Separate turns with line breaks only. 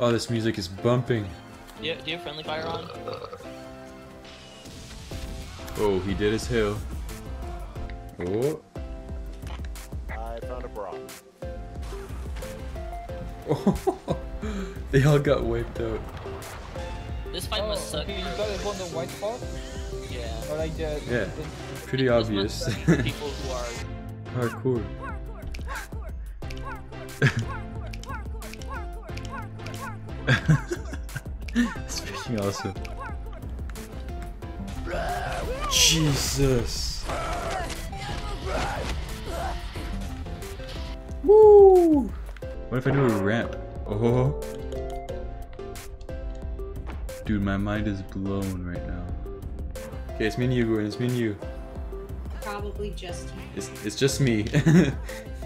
Oh, this music is bumping.
Do you, do you have friendly fire on?
Oh, he did his hill. Oh.
I found a bra.
they all got wiped out.
This fight
Oh,
must suck.
okay, you got it on the white spot?
Yeah.
Or like the...
Yeah.
the-
Pretty obvious.
suck people who are
Parkour. It's fishing awesome. Jesus. Woo! What if I do a ramp? Oh. Dude, my mind is blown right now. Okay, it's me and you, Gwen. It's me and you.
Probably just you.
It's, it's just me.